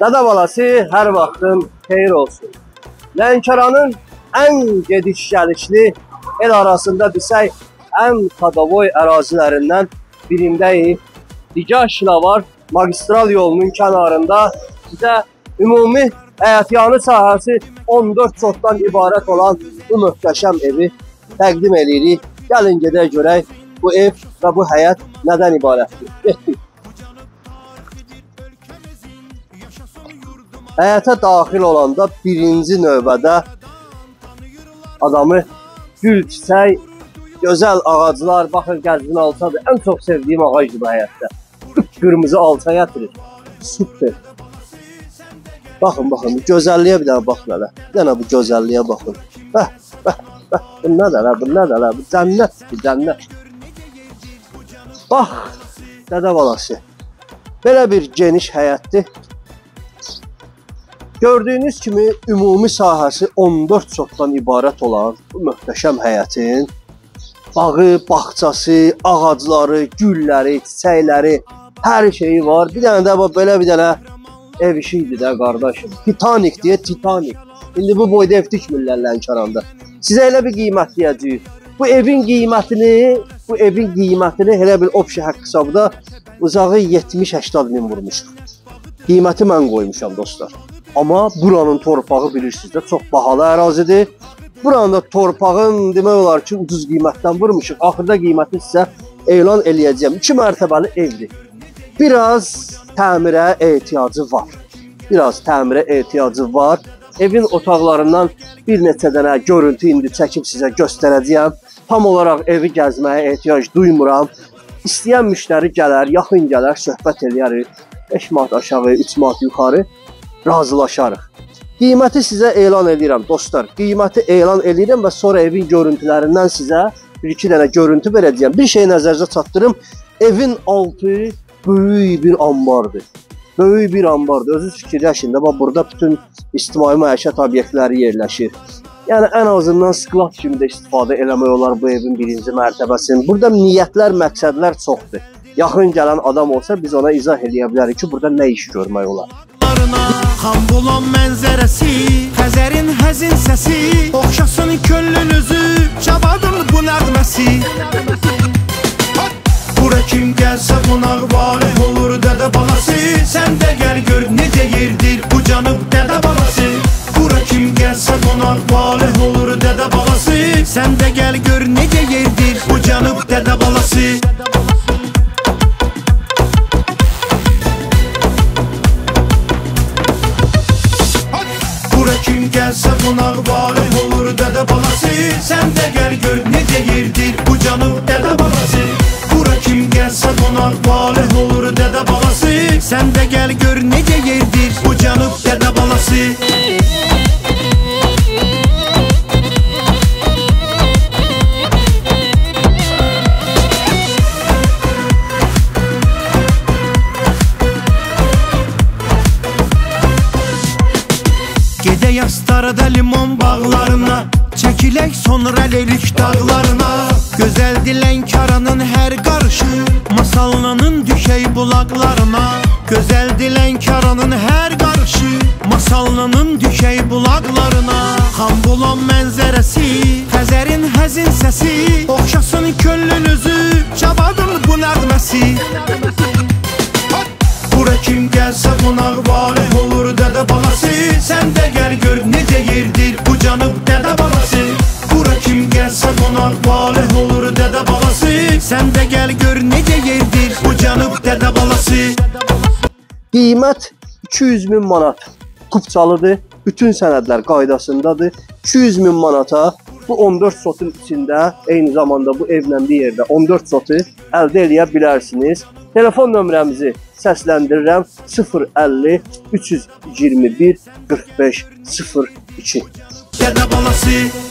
Dədə balası hər vaxtın xeyir olsun. Lənkəranın ən gediş gəlişli el arasında desək ən Kadaboy ərazilərindən birindəyik. Digah Şinavar magistral yolunun kənarında bizə ümumi həyətyanı sahəsi 14 sotdan ibarət olan bu möhtəşəm evi təqdim edirik. Gəlin gedək görək bu ev və bu həyət nədən ibarətdir. Getdik. Həyətə daxil olanda birinci növbədə adamı gül, çiçək, gözəl ağaclar, baxın qəzbin alçadır. Ən çox sevdiyim ağacdır bu həyətdə. Qırmızı alça gətirir. Super. Baxın, baxın, bu gözəlliyə bir dənə baxın hələ. Bir dənə bu gözəlliyə baxın. Bəh, bəh, bəh. Bu nədir hələ, bu nədir hələ? Bu cənnətdir, cənnət. Bax, dədə balası. Belə bir geniş həyətdir. Gördüyünüz kimi ümumi sahəsi 14 sotdan ibarət olan bu möhtəşəm həyətin bağı, bağçası, ağacları, gülləri, çiçəkləri, hər şeyi var. Bir dənə də belə bir dənə ev işi idi də qardaşım. Titanic deyə Titanic. İndi bu boyda ev tikmirlər Lənkəranda. Sizə elə bir qiymət deyəcəyik. Bu evin qiymətini, bu evin qiymətini elə bir opsiya haqq hesabda uzağı 70-80 min vurmuşuq. Qiyməti mən qoymuşam dostlar. Amma buranın torpağı bilirsiniz də çox bahalı ərazidir. Buranın da torpağın demək olar ki, ucuz qiymətdən vurmuşuq. Axırda qiyməti sizə elan eləyəcəyəm. 2 mərtəbəli evdir. Biraz təmirə ehtiyacı var. Biraz təmirə ehtiyacı var. Evin otaqlarından bir neçə dənə görüntü indi çəkib sizə göstərəcəyəm. Tam olaraq evi gəzməyə ehtiyac duymuram. İstəyən müştəri gələr, yaxın gələr, söhbət eləyərik. 5 manat aşağı, 3 manat yuxarı razılaşarıq. Qiyməti sizə elan edirəm dostlar. Qiyməti elan edirəm və sonra evin görüntülərindən sizə bir-iki dənə görüntü verəcəyəm. Bir şey nəzərinizə çatdırım. Evin altı böyük bir ambardır. Böyük bir ambardır. Özünüz fikirləşin də, bax burada bütün ictimai məişət obyektləri yerləşir. Yəni ən azından sklad kimi də istifadə eləmək olar bu evin birinci mərtəbəsini. Burada niyyətlər, məqsədlər çoxdur. Yaxın gələn adam olsa biz ona izah eləyə bilərik ki, burada nə iş görmək olar. Xambulon mənzərəsi, Xəzərin həzin səsi, oxşasın köllün özü, Cavadın bu nəğməsi. Bura kim gəlsə qonaq valeh olur dədə balası. Sən də gəl gör necə yerdir bu canıb dədə balası. Bura kim gəlsə qonaq valeh olur dədə balası. Sən də gəl gör necə yerdir bu canıb dədə balası kim gəlsə qonaq valeh olur dədə balası Sən də gəl gör necə yerdir bu canıb dədə balası Bura kim gəlsə qonaq valeh olur dədə balası Sən də gəl gör necə yerdir bu canıb dədə balası Gedək Astarada limon bağlarına Çəkilək sonra Lerik dağlarına. Gözəl dilən karanın hər qarşı Masallanın düşək bulaqlarına Gözəl dilən karanın hər qarşı Masallanın düşək bulaqlarına Xambulon mənzərəsi Xəzərin həzin səsi Oxşasın köllün özü Cavadın bu nəğməsi Bura kim gəlsə qonaq valeh canıb dədə balası Bura kim gəlsə qonaq valeh olur dədə balası Sən də gəl gör necə yerdir bu canıb dədə balası Qiymət 200 min manat. Kupçalıdır. Bütün sənədlər qaydasındadır. 200 min manata bu 14 sotun içində eyni zamanda bu evlə bir yerdə 14 sotu əldə edə bilərsiniz. Telefon nömrəmizi səsləndirirəm 050 321 45 02. Dədə balası